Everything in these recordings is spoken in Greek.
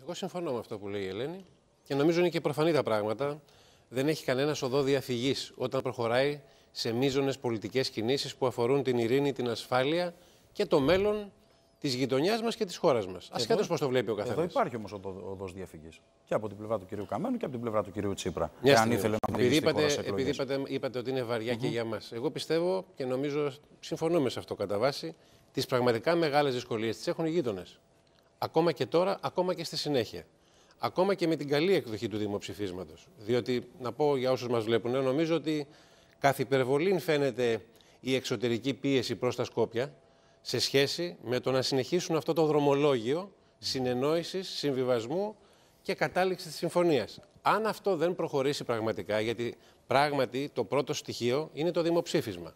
Εγώ συμφωνώ με αυτό που λέει η Ελένη και νομίζω είναι και προφανή τα πράγματα. Δεν έχει κανένας οδό διαφυγής όταν προχωράει σε μείζονες πολιτικές κινήσεις που αφορούν την ειρήνη, την ασφάλεια και το μέλλον της γειτονιάς μας και της χώρας μας. Ασχέτως πώς το βλέπει ο καθένας. Εδώ υπάρχει όμως οδό διαφυγής. Και από την πλευρά του κυρίου Καμένου και από την πλευρά του κυρίου Τσίπρα. Μια Εάν στιγμή. ήθελε να επειδή οδηγήσει τη χώρας είπατε, σε επειδή εκλογές. είπατε, είπατε ότι είναι βαριά και για μας. Εγώ πιστεύω και νομίζω συμφωνούμε σε αυτό κατά βάση. Τις πραγματικά μεγάλες δυσκολίες τις έχουν οι γείτονες. Ακόμα και τώρα, ακόμα και στη συνέχεια. Ακόμα και με την καλή εκδοχή του δημοψηφίσματος. Διότι, να πω για όσους μας βλέπουν, νομίζω ότι καθ' υπερβολήν φαίνεται η εξωτερική πίεση προς τα Σκόπια σε σχέση με το να συνεχίσουν αυτό το δρομολόγιο συνεννόησης, συμβιβασμού και κατάληξης της συμφωνίας. Αν αυτό δεν προχωρήσει πραγματικά, γιατί πράγματι το πρώτο στοιχείο είναι το δημοψήφισμα.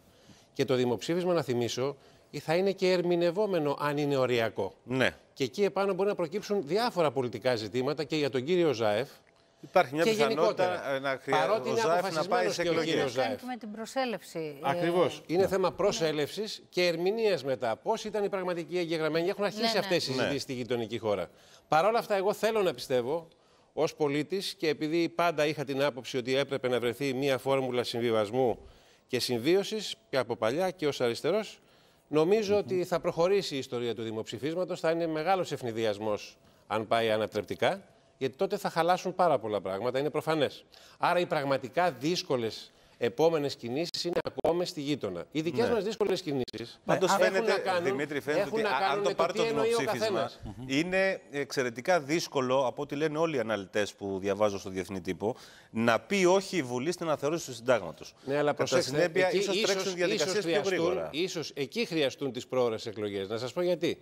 Και το δημοψήφισμα, να θυμίσω, θα είναι και ερμηνευόμενο αν είναι οριακό. Ναι. Και εκεί επάνω μπορεί να προκύψουν διάφορα πολιτικά ζητήματα και για τον κύριο Ζάεφ. Υπάρχει μια και πιθανότητα γενικότερα. ε, να χρειάζεται Παρότι ο είναι Ζάεφ να πάει σε αποφασισμένος και ο εκλογές. κύριος Κάνει Ζάεφ. και με την προσέλευση. ε, Ακριβώς. Είναι θέμα προσέλευσης και ερμηνείας μετά. Πώς ήταν οι πραγματικοί εγγεγραμμένοι. Έχουν αρχίσει Ναι, ναι. αυτές οι συζητήσεις Ναι. στη γειτονική χώρα. Παρ' όλα αυτά, εγώ θέλω να πιστεύω ως πολίτης και επειδή πάντα είχα την άποψη ότι έπρεπε να βρεθεί μία φόρμουλα συμβιβασμού και συμβίωσης και από παλιά και ως αριστερός, νομιζω ότι θα προχωρήσει η ιστορία του δημοψηφίσματος. Θα είναι μεγάλος ευνηδιασμός αν πάει ανατρεπτικά, γιατί τότε θα χαλάσουν πάρα πολλά πράγματα. Είναι προφανές. Άρα οι πραγματικά δύσκολες επόμενες κινήσεις είναι ακόμα στη γείτονα. Οι δικές Ναι. μας δύσκολες κινήσεις. Πάντως φαίνεται, να κάνουν, Δημήτρη, φαίνεται έχουν ότι να α- κάνουν αν το με πάρει τι το εννοεί ο δημοψήφισμα, καθένας. είναι εξαιρετικά δύσκολο, από ό,τι λένε όλοι οι αναλυτές που διαβάζω στο διεθνή τύπο, να πει όχι η Βουλή στην αναθεώρηση του συντάγματος. Ναι, αλλά Κατά προσέξτε, συνέπεια, εκεί ίσως τρέξουν διαδικασίες πιο χρειαστούν- γρήγορα. Ίσως εκεί χρειαστούν τις πρόορες εκλογές. Να σας πω γιατί.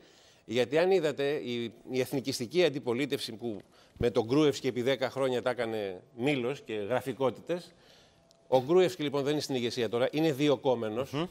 Γιατί αν είδατε η, η εθνικιστική αντιπολίτευση που με τον Γκρούευσκι επί 10 χρόνια τα έκανε μήλος και γραφικότητες, ο Γκρούευσκι λοιπόν δεν είναι στην ηγεσία τώρα, είναι διοκόμενος.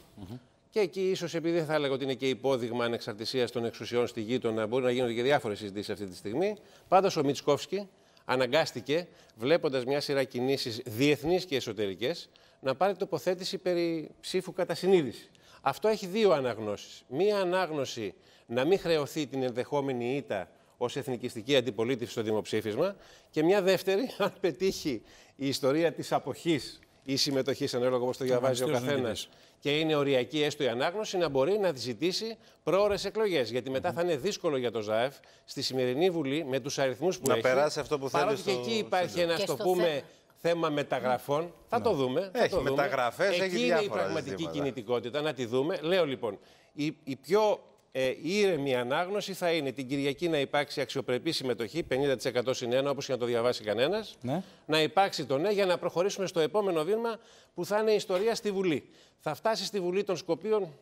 Και εκεί ίσως επειδή δεν θα έλεγα ότι είναι και υπόδειγμα ανεξαρτησίας των εξουσιών στη γείτονα, μπορεί να γίνονται και διάφορες συζητήσεις αυτή τη στιγμή. Πάντως ο Μιτσκόφσκι αναγκάστηκε, βλέποντας μια σειρά κινήσεις διεθνείς και εσωτερικές, να πάρει τοποθέτηση περί ψήφου κατά συνείδηση. Αυτό έχει δύο αναγνώσεις. Μία ανάγνωση να μην χρεωθεί την ενδεχόμενη ήττα ως εθνικιστική αντιπολίτευση στο δημοψήφισμα και μια δεύτερη, αν πετύχει η ιστορία της αποχής ή η συμμετοχή ανάλογα όπως το διαβάζει ο μυστήριος καθένας νικητής. και είναι οριακή έστω η ανάγνωση, να μπορεί να ζητήσει πρόορε εκλογές. Γιατί μετά θα είναι δύσκολο για το ΖΑΕΦ στη σημερινή Βουλή με τους αριθμούς που Να έχει. περάσει αυτό που θέλει Παρότι και στο εκεί υπάρχει ένα, Και στο στο πούμε, θέμα. θέμα μεταγραφών. Θα το δούμε. θα Έχει το δούμε. μεταγραφές, έχει Εκεί είναι η διάφορα πραγματική ζητήματα. κινητικότητα. Να τη δούμε. Λέω λοιπόν, η, η πιο ε, ήρεμη ανάγνωση θα είναι την Κυριακή να υπάρξει αξιοπρεπή συμμετοχή, 50% συν 1, όπως και να το διαβάσει κανένας. Ναι. Να υπάρξει το ναι για να προχωρήσουμε στο επόμενο βήμα που θα είναι η ιστορία στη Βουλή. Θα φτάσει στη Βουλή των Σκοπίων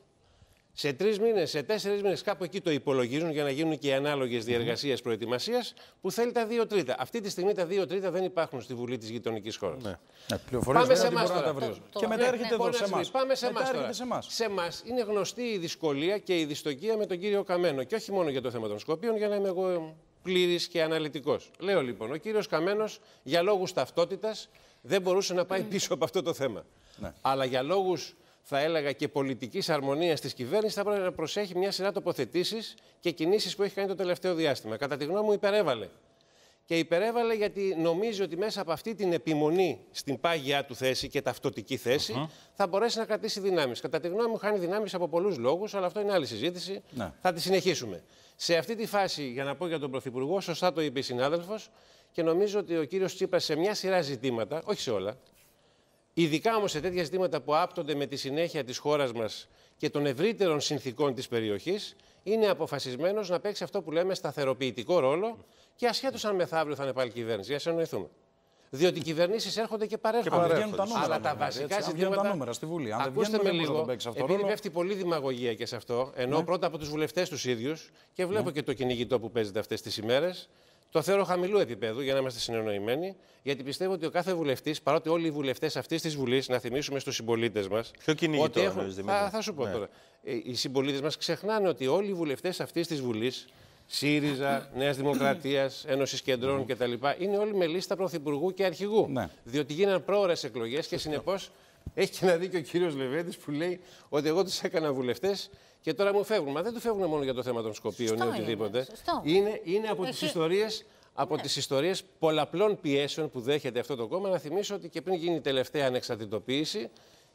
σε τρεις μήνες, σε τέσσερις μήνες, κάπου εκεί το υπολογίζουν για να γίνουν και οι ανάλογες διεργασίες προετοιμασίας που θέλει τα δύο τρίτα. Αυτή τη στιγμή τα δύο τρίτα δεν υπάρχουν στη Βουλή της γειτονικής χώρας. Ναι. Ναι, πληροφορίες Πάμε βέβαια σε ότι εμάς μπορεί να τα τώρα. βρει. Το- Και το- μετά ναι, έρχεται ναι, εδώ Μπορεί σε να εμάς. συμβεί. Πάμε σε εμάς Μετά τώρα. έρχεται σε εμάς. Σε εμάς είναι γνωστή η δυσκολία και η δυστοκία με τον κύριο Καμένο. Και όχι μόνο για το θέμα των Σκοπίων, για να είμαι εγώ πλήρης και αναλυτικός. Λέω λοιπόν, ο κύριος Καμένος για λόγους ταυτότητας δεν μπορούσε να πάει πίσω από αυτό το θέμα. Ναι. Αλλά για λόγους, θα έλεγα, και πολιτικής αρμονίας της κυβέρνησης θα πρέπει να προσέχει μια σειρά τοποθετήσεις και κινήσεις που έχει κάνει το τελευταίο διάστημα. Κατά τη γνώμη μου, υπερέβαλε. Και υπερέβαλε γιατί νομίζει ότι μέσα από αυτή την επιμονή στην πάγια του θέση και ταυτοτική θέση θα μπορέσει να κρατήσει δυνάμεις. Κατά τη γνώμη μου, χάνει δυνάμεις από πολλούς λόγους, αλλά αυτό είναι άλλη συζήτηση. Ναι. Θα τη συνεχίσουμε. Σε αυτή τη φάση, για να πω για τον Πρωθυπουργό, σωστά το είπε η συνάδελφος και νομίζω ότι ο κύριος Τσίπρα σε μια σειρά ζητήματα, όχι σε όλα, Ειδικά όμως σε τέτοια ζητήματα που άπτονται με τη συνέχεια της χώρας μας και των ευρύτερων συνθήκων της περιοχής, είναι αποφασισμένος να παίξει αυτό που λέμε σταθεροποιητικό ρόλο και ασχέτως αν μεθαύριο θα είναι πάλι κυβέρνηση. Για να εννοηθούμε. Διότι οι κυβερνήσεις έρχονται και παρέρχονται. Αν βγαίνουν τα νούμερα, Αλλά τα βέβαια, βασικά έτσι, αν βγαίνουν ζητήματα. τα νούμερα στη Βουλή. Αν δεν Ακούστε βγαίνουν, με δεν μπορεί να λίγο. τον παίξει αυτό επειδή ρόλο. πέφτει πολύ δημαγωγία και σε αυτό, ενώ Ναι. πρώτα από τους βουλευτές τους ίδιους και βλέπω και το κυνηγητό που παίζεται αυτές τις ημέρες, το θεωρώ χαμηλού επίπεδου για να είμαστε συνεννοημένοι, γιατί πιστεύω ότι ο κάθε βουλευτής, παρότι όλοι οι βουλευτές αυτής της Βουλής, να θυμίσουμε στους συμπολίτες μας. Ποιο κυνηγητό εννοείς, Δημήτρη; θα, θα σου πω Ναι. τώρα. Ε, οι συμπολίτες μας ξεχνάνε ότι όλοι οι βουλευτές αυτής της Βουλής, ΣΥΡΙΖΑ, Νέας Δημοκρατίας, Ένωσης Κεντρών κτλ., είναι όλοι με λίστα πρωθυπουργού και αρχηγού. Ναι. Διότι γίναν πρόορε εκλογές και συνεπώς έχει και ένα δίκιο ο κύριος Λεβέντης που λέει ότι εγώ τους έκανα βουλευτές και τώρα μου φεύγουν. Μα δεν τους φεύγουν μόνο για το θέμα των Σκοπίων Σωστό ή οτιδήποτε. είναι, σωστό. Είναι, είναι από τις Έχει- ιστορίες από τις ιστορίες πολλαπλών πιέσεων που δέχεται αυτό το κόμμα. Να θυμίσω ότι και πριν γίνει η τελευταία ανεξαρτητοποίηση,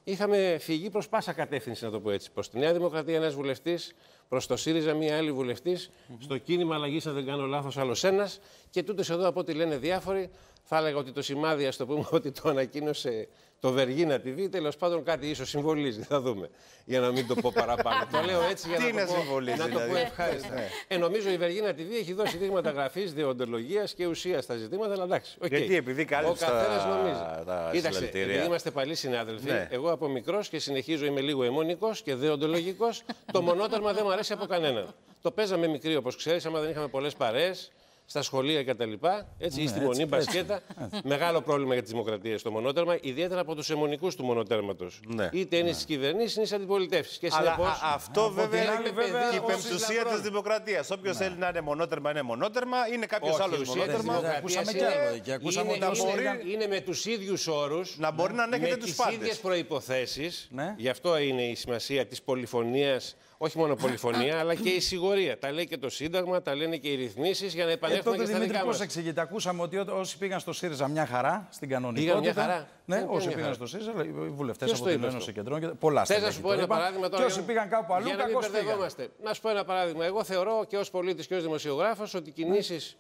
είχαμε φυγεί προς πάσα κατεύθυνση, να το πω έτσι. Προς τη Νέα Δημοκρατία ένας βουλευτής, προς το ΣΥΡΙΖΑ μία άλλη βουλευτής, στο κίνημα αλλαγής, αν δεν κάνω λάθος, άλλος ένας. Και τούτος εδώ, από ό,τι λένε διάφοροι, θα έλεγα ότι το σημάδι, ας το πούμε, ότι το ανακοίνωσε το Βεργίνα TV, τέλος πάντων κάτι ίσως συμβολίζει. Θα δούμε. Για να μην το πω παραπάνω. το λέω έτσι για Τι να, να το πω, συμβολίζει, να το πω δηλαδή. ευχάριστα. ε, νομίζω η Βεργίνα TV έχει δώσει δείγματα γραφής, δεοντολογίας και ουσίας στα ζητήματα, αλλά εντάξει. οκ. Γιατί, επειδή Ο κάλυψε καθένας τα- νομίζει. τα Κοίταξε, συλλαλητήρια. επειδή είμαστε παλιοί συνάδελφοι, Ναι. εγώ από μικρός και συνεχίζω είμαι λίγο αιμονικός και δεοντολογικός, το μονότερμα δεν μου αρέσει από κανέναν. Το παίζαμε μικρή, όπως ξέρεις, άμα δεν είχαμε πολλές παρέες στα σχολεία κτλ. Έτσι, ή στη μονή, μπασκέτα. Μεγάλο πρόβλημα για τις δημοκρατίες το μονότερμα, ιδιαίτερα από τους αιμονικούς του μονοτέρματος. Ναι. Είτε είναι στις κυβερνήσεις είτε στις αντιπολιτεύσεις. Και Αλλά συνεπώς, α- αυτό βέβαια την είναι άλλη, η βέβαια, η όσοι πεμπτουσία λαμπρών. της δημοκρατίας. Όποιος θέλει να είναι μονότερμα είναι μονότερμα, είναι κάποιος όχι, άλλος η ουσία της μονότερμα. δημοκρατίας δημοκρατίας ακούσαμε κι είναι- άλλο, και ακούσαμε είναι- ότι είναι- μπορεί- είναι με τους ίδιους όρους. Να μπορεί να ανέχεται με τους τις πάντες. ίδιες προϋποθέσεις. Ναι. Γι' αυτό είναι η σημασία της πολυφωνίας, όχι μόνο πολυφωνία, αλλά και η σιγορία. Τα λέει και το Σύνταγμα, τα λένε και οι ρυθμίσεις για να Ε, επανέλθουμε τότε και στα Δημήτρη, δικά πώς μας. εξηγείται; Ακούσαμε ότι ό- όσοι πήγαν στο ΣΥΡΙΖΑ μια χαρά στην κανονικότητα. μια χαρά. Ναι, Ποια όσοι μια πήγαν χαρά. στο ΣΥΡΙΖΑ, οι βουλευτές Ποιος από το την είπε Ένωση αυτό; Κεντρών. και Πολλά Θες να στελέχη σου το πω ένα είπαν. παράδειγμα τώρα. Και για όσοι να- πήγαν κάπου αλλού, Για να μην κακώ πήγαν. μπερδευόμαστε. Να σου πω ένα παράδειγμα. Εγώ θεωρώ και ως πολίτης και ως δημοσιογράφος ότι κινήσεις.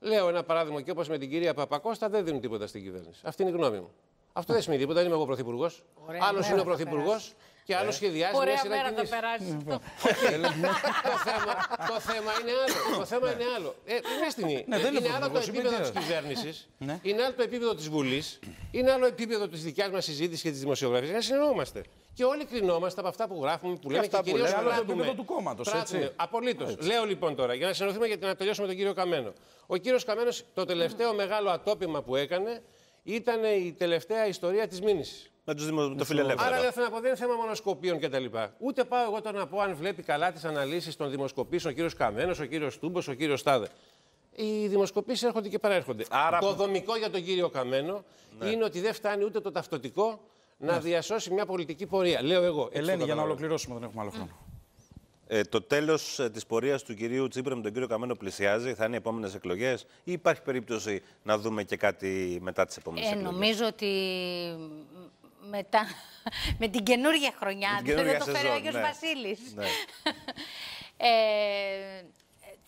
Λέω ένα παράδειγμα και όπως με την κυρία Παπακώστα δεν δίνουν τίποτα στην κυβέρνηση. Αυτή είναι η γνώμη μου. Αυτό δεν σημαίνει τίποτα. Δεν είμαι εγώ πρωθυπουργός. Ωραία Άλλος μέρα είναι ο θα πρωθυπουργό και άλλο σχεδιάζει μια Ωραία σειρά μέρα θα κινήσεις. περάσεις. το, θέμα, το θέμα είναι άλλο. Το θέμα είναι άλλο. Ε, είναι άστιμη. Ναι, δεν είναι είναι άλλο το πρωθυπουργός, επίπεδο είμαι της κυβέρνησης, Ναι. είναι άλλο το επίπεδο της Βουλής, είναι άλλο επίπεδο της δικιάς μας συζήτησης και της δημοσιογραφίας. Να συνεννοούμαστε. Και όλοι κρινόμαστε από αυτά που γράφουμε, που λέμε και, αυτά που κυρίως λέμε, άλλο το επίπεδο του κόμματος, έτσι. Απολύτως. Λέω λοιπόν τώρα, για να συνεννοηθούμε γιατί να τελειώσουμε τον κύριο Καμένο. Ο κύριος Καμένος, το τελευταίο μεγάλο ατόπιμα που έκανε ήταν η τελευταία ιστορία της μήνυσης. Με τους δημο... το Άρα φιλελεύθερο. λέω, θέλω να πω, δεν είναι θέμα μονοσκοπίων κτλ. Ούτε πάω εγώ τώρα να πω αν βλέπει καλά τις αναλύσεις των δημοσκοπήσεων ο κύριος Καμένος, ο κύριος Τούμπος, ο κύριος Στάδε. Οι δημοσκοπήσεις έρχονται και παρέρχονται. Άρα- Το δομικό για τον κύριο Καμένο είναι ότι δεν φτάνει ούτε το ταυτοτικό να διασώσει μια πολιτική πορεία. Λέω εγώ. έτσι το Ελένη, για να καταλαβαίνω. ολοκληρώσουμε, δεν έχουμε άλλο χρόνο. Ε, το τέλος της πορείας του κυρίου Τσίπρα με τον κύριο Καμένο πλησιάζει. Θα είναι οι επόμενες εκλογές, ή υπάρχει περίπτωση να δούμε και κάτι μετά τις επόμενες Ε, εκλογές; νομίζω ότι μετά, με την καινούργια χρονιά, Με την δεν καινούργια το φέρει ο σεζόν, Άγιος ναι. Βασίλης. Ναι. Ε,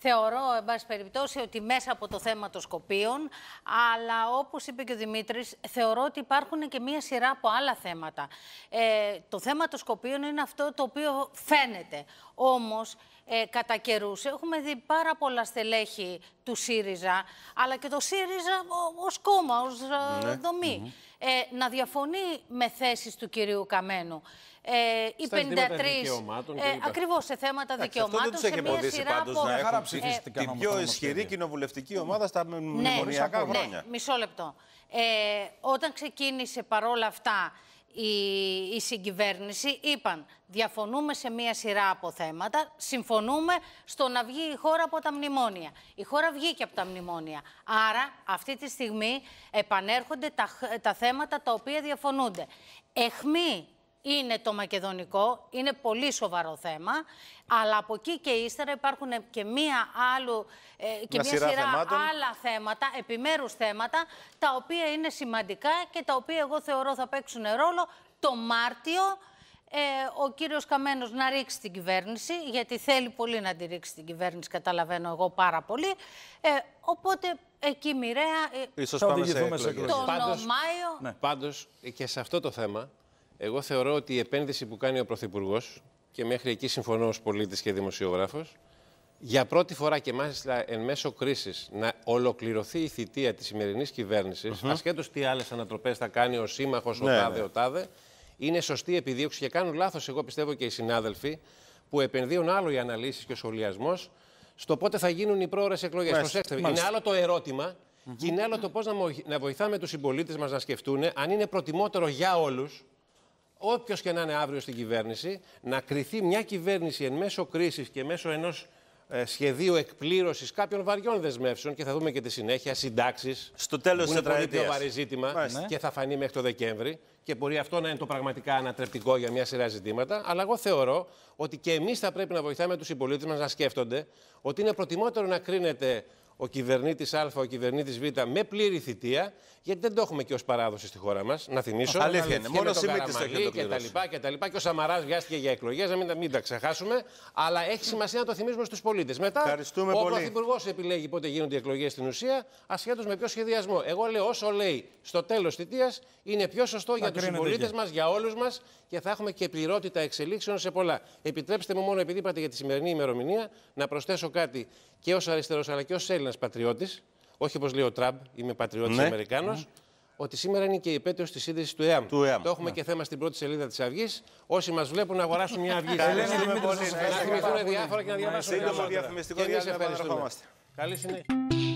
θεωρώ, εν πάση περιπτώσει, ότι μέσα από το θέμα των Σκοπίων, αλλά όπως είπε και ο Δημήτρης, θεωρώ ότι υπάρχουν και μία σειρά από άλλα θέματα. Ε, το θέμα των Σκοπίων είναι αυτό το οποίο φαίνεται. Όμως, ε, κατά καιρούς έχουμε δει πάρα πολλά στελέχη του ΣΥΡΙΖΑ, αλλά και το ΣΥΡΙΖΑ ω- ως κόμμα, ως ε, δομή, ε, να διαφωνεί με θέσεις του κυρίου Καμένου. Ε, οι Στα 53, ζητήματα δικαιωμάτων ε, κλπ. ακριβώς σε θέματα Εντάξει, αυτό δικαιωμάτων, δεν τους έχει σε μια εμποδίσει σειρά πάντως από... να χαρά έχουν ψηφίστηκαν την όμως πιο τα ισχυρή νομοσχέδια. κοινοβουλευτική ομάδα στα Ναι, μνημονιακά ναι, χρόνια. μισό λεπτό. Ε, όταν ξεκίνησε παρόλα αυτά η, η συγκυβέρνηση, είπαν διαφωνούμε σε μία σειρά από θέματα, συμφωνούμε στο να βγει η χώρα από τα μνημόνια. Η χώρα βγήκε από τα μνημόνια. Άρα αυτή τη στιγμή επανέρχονται τα, χ- τα θέματα τα οποία διαφωνούνται. Εχμή είναι το μακεδονικό, είναι πολύ σοβαρό θέμα, αλλά από εκεί και ύστερα υπάρχουν και μία, άλλου, ε, και Μια μία σειρά σειρά θεμάτων. άλλα θέματα, επιμέρους θέματα, τα οποία είναι σημαντικά και τα οποία εγώ θεωρώ θα παίξουν ρόλο το Μάρτιο ε, ο κύριος Καμένος να ρίξει την κυβέρνηση, γιατί θέλει πολύ να τη ρίξει την κυβέρνηση, καταλαβαίνω εγώ πάρα πολύ. Ε, οπότε εκεί μοιραία ε, Ίσως Θα πάμε σε οδηγηθούμε σε εκλογές. τον Πάντως- Μάιο... Ναι. Πάντως και σε αυτό το θέμα, εγώ θεωρώ ότι η επένδυση που κάνει ο Πρωθυπουργός και μέχρι εκεί συμφωνώ ως πολίτης και δημοσιογράφος, για πρώτη φορά και μάλιστα εν μέσω κρίσης να ολοκληρωθεί η θητεία της σημερινής κυβέρνησης, ασχέτως τι άλλες ανατροπές θα κάνει ο σύμμαχος, ο Ναι, τάδε, ναι. ο τάδε, είναι σωστή επιδίωξη και κάνουν λάθος, εγώ πιστεύω και οι συνάδελφοι, που επενδύουν άλλο οι αναλύσεις και ο σχολιασμός στο πότε θα γίνουν οι πρόορε εκλογές. Μάλιστα. Προσέξτε, είναι Μάλιστα. άλλο το ερωτημα και είναι άλλο το πώς να, μο- να βοηθάμε τους συμπολίτες μας να σκεφτούν αν είναι προτιμότερο για όλους όποιος και να είναι αύριο στην κυβέρνηση, να κριθεί μια κυβέρνηση εν μέσω κρίσης και μέσω ενός σχεδίου εκπλήρωσης κάποιων βαριών δεσμεύσεων και θα δούμε και τη συνέχεια συντάξεις. Στο τέλος που της είναι πολύ πιο τετραετίας. βαρύ ζήτημα Μάλιστα. και θα φανεί μέχρι το Δεκέμβρη. Και μπορεί αυτό να είναι το πραγματικά ανατρεπτικό για μια σειρά ζητήματα. Αλλά εγώ θεωρώ ότι και εμείς θα πρέπει να βοηθάμε τους συμπολίτε μας να σκέφτονται ότι είναι προτιμότερο να κρίνεται ο κυβερνήτης Α, ο κυβερνήτης Β με πλήρη θητεία, γιατί δεν το έχουμε και ως παράδοση στη χώρα μας. Να θυμίσω. Αλήθεια είναι. Και Μόνο με τον Σιμίτης το έχει Καραμαλή να το και τα πληρώσει. λοιπά και τα λοιπά. Και ο Σαμαράς βιάστηκε για εκλογές, να μην, τα- μην τα ξεχάσουμε. Αλλά έχει σημασία να το θυμίζουμε στους πολίτες. Μετά, Ευχαριστούμε ο πολύ. Πρωθυπουργός επιλέγει πότε γίνονται οι εκλογές στην ουσία, ασχέτως με ποιο σχεδιασμό. Εγώ λέω όσο λέει στο τέλος θητείας είναι πιο σωστό για τους κρίνεται συμπολίτες εκεί. μας, για όλους μας και θα έχουμε και πληρότητα εξελίξεων σε πολλά. Επιτρέψτε μου μόνο, επειδή είπατε για τη σημερινή ημερομηνία, να προσθέσω κάτι και ως αριστερός αλλά και ως Έλληνας πατριώτης. Όχι όπως λέει ο Τραμπ, είμαι πατριώτης Ναι. Αμερικάνος. Ότι σήμερα είναι και η επέτειος της σύνδεση του ΕΑΜ. Του ΕΑΜ, Το έχουμε και θέμα στην πρώτη σελίδα της Αυγής. Όσοι μας βλέπουν να αγοράσουν μια Αυγή. Ευχαριστούμε πολύ. Να θυμηθούν διάφορα και να διαβάσουν Σύντομο διάφορα. διαφημιστικό Και εμείς διάλειμμα, ευχαριστούμε. επαναρχόμαστε. Καλή συνέχεια.